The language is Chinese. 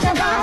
向前